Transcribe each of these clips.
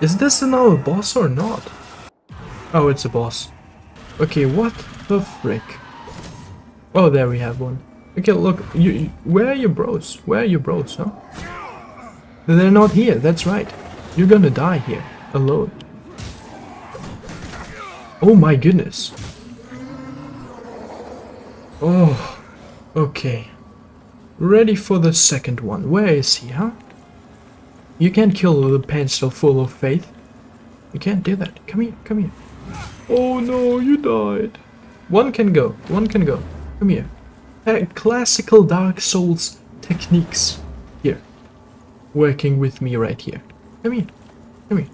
Is this another boss or not? Oh, it's a boss. Okay, what the frick? Oh, there we have one. Okay, look, you, you, where are your bros? Where are your bros, huh? They're not here, that's right. You're gonna die here, alone. Oh my goodness. Oh, okay. Ready for the second one. Where is he, huh? You can't kill the pencil full of faith. You can't do that. Come here, come here. Oh no, you died. One can go, one can go. Come here. Uh, classical Dark Souls techniques. Here. Working with me right here. Come here, come here.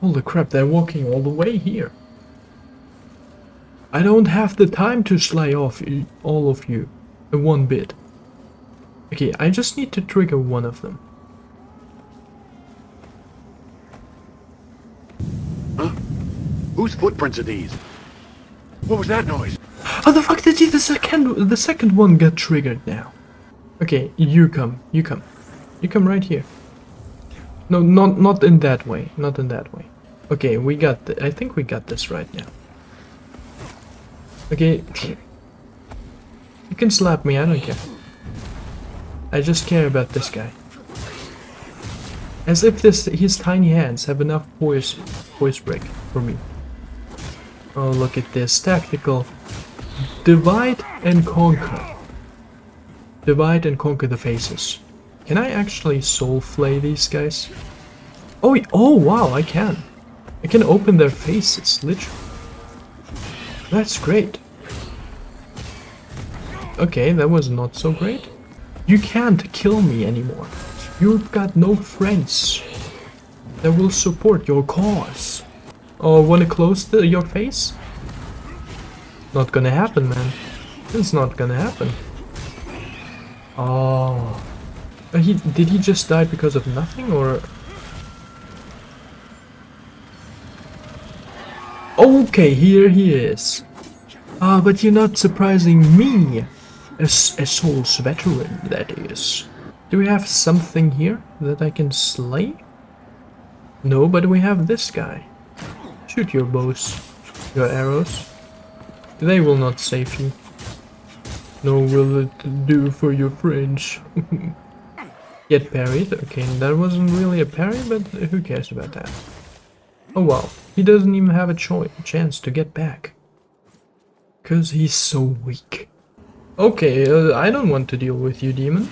Holy crap, they're walking all the way here. I don't have the time to slay off all of you in one bit. Okay, I just need to trigger one of them. Whose footprints are these? What was that noise? How the fuck did the second the second one get triggered now? Okay, you come, you come. You come right here. No, not not in that way, not in that way. Okay, we got the, I think we got this right now. Okay. You can slap me, I don't care. I just care about this guy. As if this his tiny hands have enough voice voice break for me. Oh look at this tactical divide and conquer. Divide and conquer the faces. Can I actually soul flay these guys? Oh oh wow I can. I can open their faces literally. That's great. Okay, that was not so great. You can't kill me anymore. You've got no friends that will support your cause. Oh, wanna close the, your face? Not gonna happen, man. It's not gonna happen. Oh. He, did he just die because of nothing, or... Okay, here he is. Ah, but you're not surprising me. A, a Souls veteran, that is. Do we have something here that I can slay? No, but we have this guy. Shoot your bows, your arrows. They will not save you. Nor will it do for your friends. Get parried. Okay, that wasn't really a parry, but who cares about that? Oh wow, he doesn't even have a chance to get back. Cause he's so weak. Okay, uh, I don't want to deal with you, demon.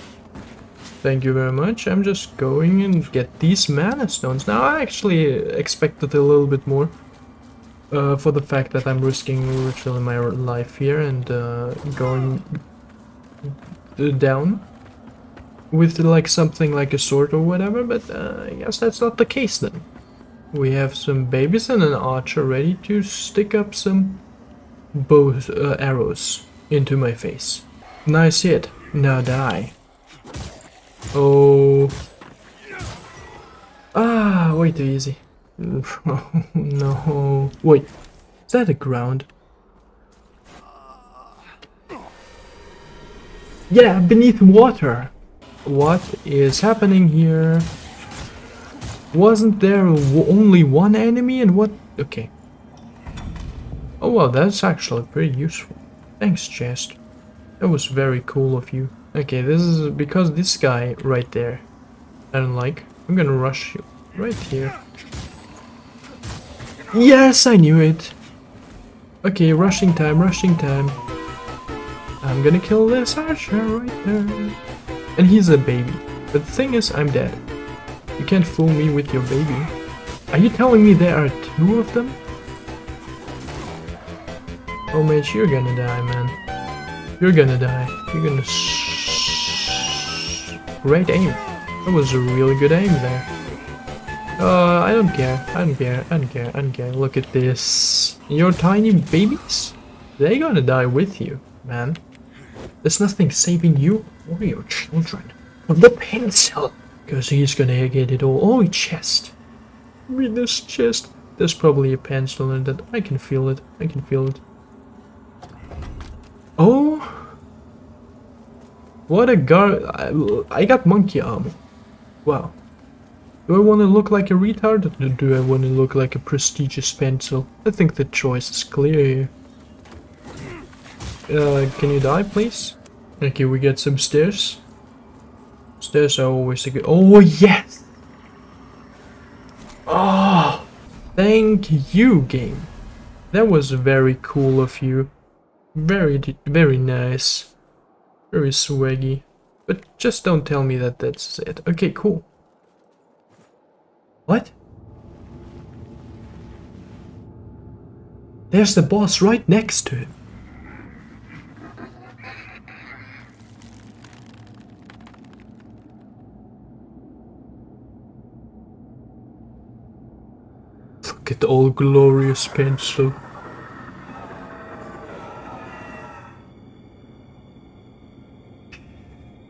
Thank you very much. I'm just going and get these mana stones. Now, I actually expected a little bit more. Uh, for the fact that I'm risking literally my life here and uh, going down with like something like a sword or whatever, but uh, I guess that's not the case then. We have some babies and an archer ready to stick up some both uh, arrows into my face. Nice hit. Now die. Oh. Ah, way too easy. no. Wait. Is that the ground? Yeah, beneath water. What is happening here? Wasn't there only one enemy and what? Okay. Oh well, that's actually pretty useful. Thanks, chest. That was very cool of you. Okay, this is because this guy right there I don't like. I'm gonna rush you right here. Yes, I knew it. Okay, rushing time, rushing time. I'm gonna kill this archer right there. And he's a baby. But the thing is, I'm dead. You can't fool me with your baby. Are you telling me there are two of them? Oh mate, you're gonna die, man. You're gonna die. You're gonna... Great aim. That was a really good aim there. Uh, I don't care. I don't care. I don't care. I don't care. Look at this. Your tiny babies? They're gonna die with you, man. There's nothing saving you or your children from the pencil. Because he's gonna get it all. Oh, chest. Read this chest. There's probably a pencil in that. I can feel it. I can feel it. Oh! What a gar- I, I got monkey armor. Wow. Do I want to look like a retard or do I want to look like a prestigious pencil? I think the choice is clear here. Uh, can you die, please? Okay, we get some stairs. Stairs are always a good- Oh, yes! Oh, thank you, game. That was very cool of you. Very, very nice. Very swaggy. But just don't tell me that that's it. Okay, cool. What? There's the boss right next to him. Look at the all glorious pencil.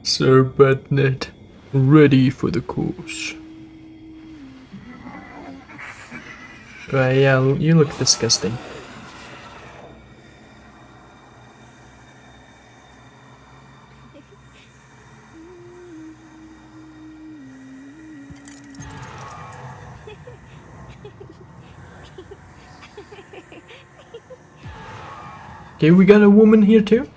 Sir Batnet, ready for the course. Right, yeah, you look disgusting. Okay, we got a woman here too.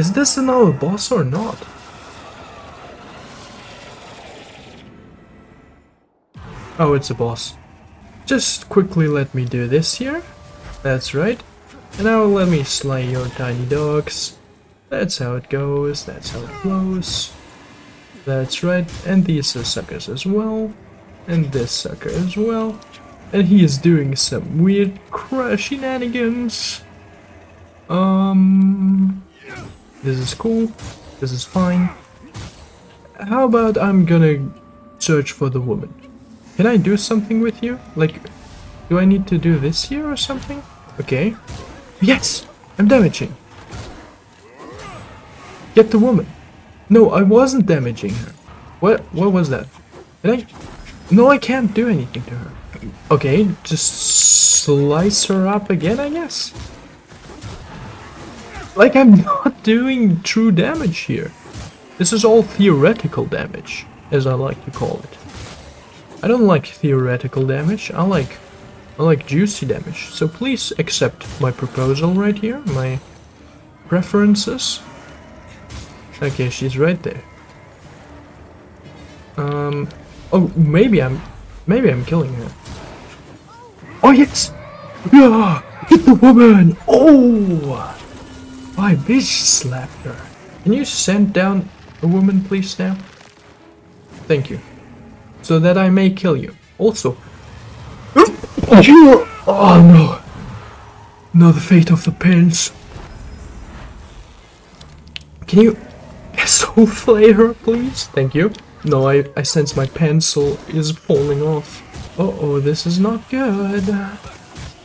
Is this another boss or not? Oh, it's a boss. Just quickly let me do this here. That's right. And now let me slay your tiny dogs. That's how it goes, that's how it flows. That's right, and these are suckers as well. And this sucker as well. And he is doing some weird crash shenanigans. Um... This is cool. This is fine. How about I'm gonna search for the woman? Can I do something with you? Like, do I need to do this here or something? Okay. Yes! I'm damaging. Get the woman. No, I wasn't damaging her. What what was that? Did I No, I can't do anything to her. Okay, just slice her up again, I guess. Like I'm not doing true damage here. This is all theoretical damage, as I like to call it. I don't like theoretical damage, I like I like juicy damage. So please accept my proposal right here, my preferences. Okay, she's right there. Um oh maybe I'm maybe I'm killing her. Oh yes! Yeah! Hit the woman! Oh! I bitch slapped her. Can you send down a woman please now? Thank you. So that I may kill you. Also. You Oh no. No the fate of the pins. Can you soul flay her please? Thank you. No, I, I sense my pencil is falling off. Uh oh, this is not good.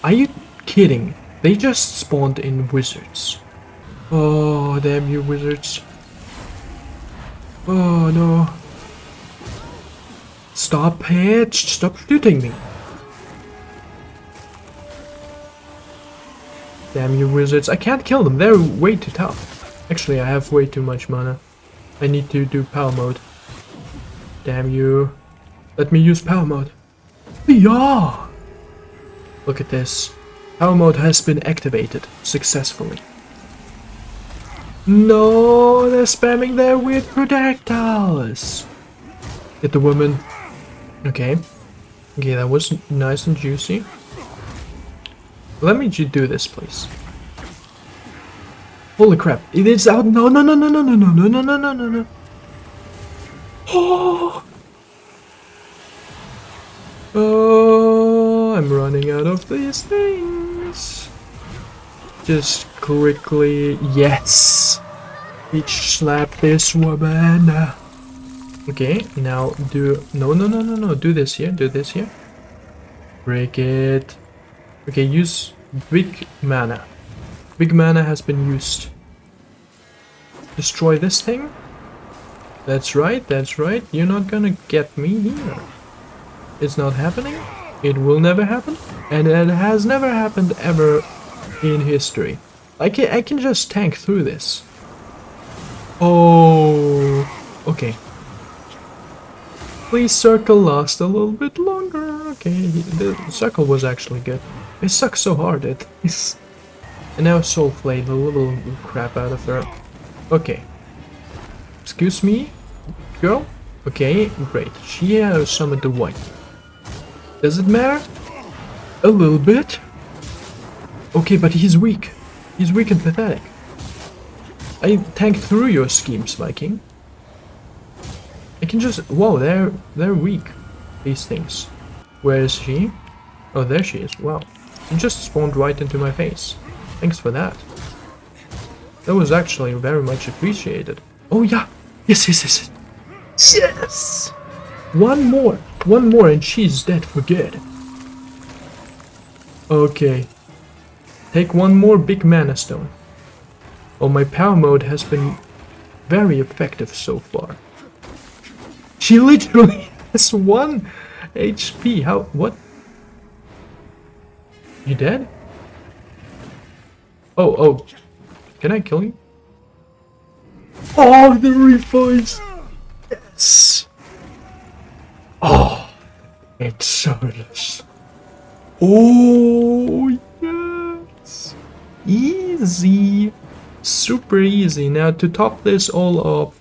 Are you kidding? They just spawned in wizards. Oh, damn you wizards. Oh no. Stop it! Stop shooting me! Damn you wizards. I can't kill them, they're way too tough. Actually, I have way too much mana. I need to do power mode. Damn you. Let me use power mode. Yeah! Look at this. Power mode has been activated successfully. No, they're spamming their weird projectiles. Get the woman. Okay. Okay, that was nice and juicy. Let me do this, please. Holy crap! It is out! No! No! No! No! No! No! No! No! No! No! No! No! No! Oh! Oh! I'm running out of these things. Just quickly, yes! Bitch slap this woman! Okay, now do, no, no, no, no, no, do this here, do this here. Break it. Okay, use big mana. Big mana has been used. Destroy this thing. That's right, that's right. You're not gonna get me here. It's not happening. It will never happen. And it has never happened ever in history. I can I can just tank through this. Oh, okay. Please circle last a little bit longer. Okay, the circle was actually good. It sucks so hard at this. And now Soul Flame, a little crap out of her. Okay. Excuse me, girl? Okay, great. She has summoned the white. Does it matter? A little bit. Okay, but he's weak. He's weak and pathetic. I tanked through your schemes, Viking. I can just... Whoa, they're, they're weak. These things. Where is she? Oh, there she is. Wow. She just spawned right into my face. Thanks for that. That was actually very much appreciated. Oh yeah! Yes, yes, yes! Yes! One more! One more and she's dead for good. Okay. Take one more big mana stone. Oh, my power mode has been very effective so far. She literally has one HP. How? What? You dead? Oh, oh. Can I kill you? Oh, the refies! Yes! Oh, it's soulless. Oh! Easy! Super easy. Now to top this all off,